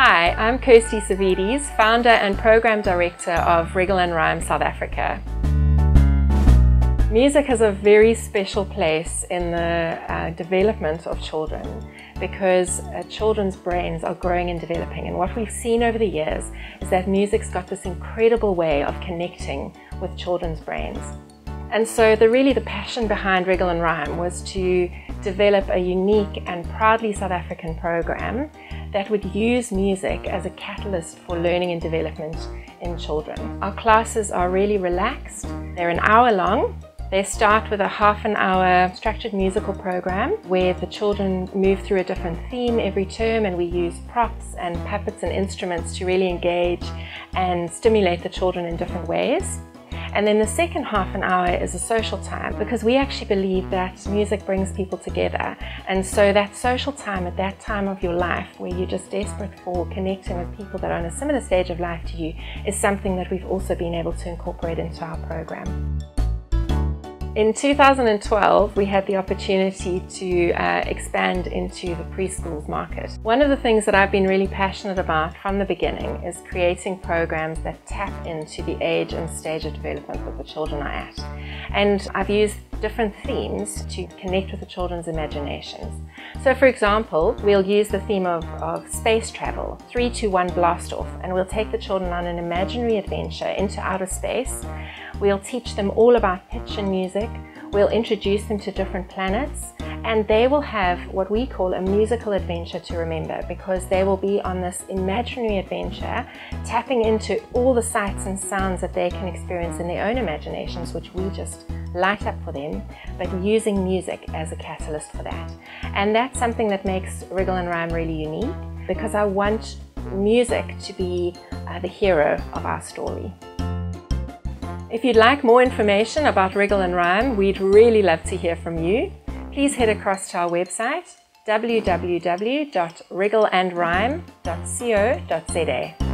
Hi, I'm Kirsty Savides, founder and program director of Wriggle and Rhyme South Africa. Music has a very special place in the uh, development of children because uh, children's brains are growing and developing. And what we've seen over the years is that music's got this incredible way of connecting with children's brains. And so the really the passion behind Wriggle and Rhyme was to develop a unique and proudly South African program that would use music as a catalyst for learning and development in children. Our classes are really relaxed. They're an hour long. They start with a half an hour structured musical program where the children move through a different theme every term and we use props and puppets and instruments to really engage and stimulate the children in different ways. And then the second half an hour is a social time because we actually believe that music brings people together. And so that social time at that time of your life where you're just desperate for connecting with people that are on a similar stage of life to you is something that we've also been able to incorporate into our program. In 2012, we had the opportunity to uh, expand into the preschools market. One of the things that I've been really passionate about from the beginning is creating programs that tap into the age and stage of development that the children are at. And I've used different themes to connect with the children's imaginations. So for example, we'll use the theme of, of space travel, 321 blast off, and we'll take the children on an imaginary adventure into outer space We'll teach them all about pitch and music. We'll introduce them to different planets and they will have what we call a musical adventure to remember because they will be on this imaginary adventure tapping into all the sights and sounds that they can experience in their own imaginations which we just light up for them but using music as a catalyst for that and that's something that makes Wriggle and Rhyme really unique because I want music to be uh, the hero of our story. If you'd like more information about Wriggle and Rhyme, we'd really love to hear from you. Please head across to our website www.wriggleandrhyme.co.za.